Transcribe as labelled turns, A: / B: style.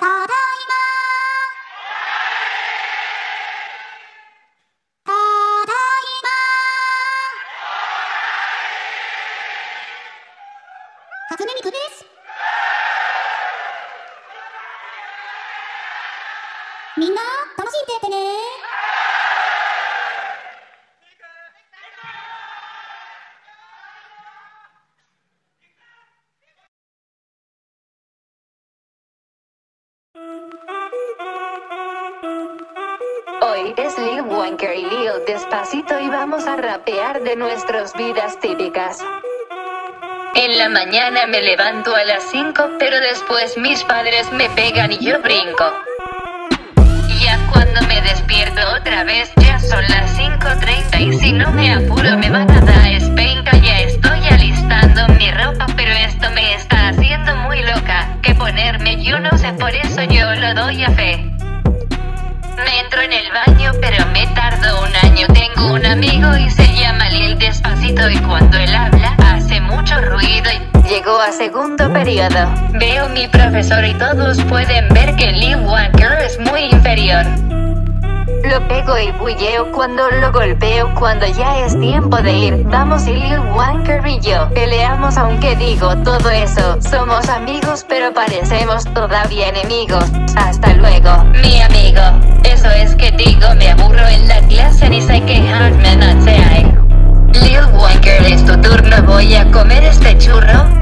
A: ただいま。ただいま。ですみんな楽しんでってね
B: Hoy es Lil Wanker y Lil Despacito y vamos a rapear de nuestras vidas típicas. En la mañana me levanto a las 5, pero después mis padres me pegan y yo brinco. Ya cuando me despierto otra vez ya son las 5.30 y si no me apuro me van a dar espenca ya estoy alistando mi ropa pero esto me está haciendo muy loca que ponerme yo no sé por eso yo lo doy a fe. Me entro en el baño pero me tardo un año tengo un amigo y se llama Lil Despacito y cuando él habla hace mucho ruido y llegó a segundo periodo. Veo mi profesor y todos pueden ver que Lil Wanker es muy inferior. Lo pego y bulleo cuando lo golpeo cuando ya es tiempo de ir. Vamos y Lil Wanker y yo peleamos aunque digo todo eso. Somos amigos pero parecemos todavía enemigos. Hasta luego, mi amigo eso es que digo me aburro en la clase ni sé quejarme, no sé. Lil Walker es tu turno, voy a comer este churro.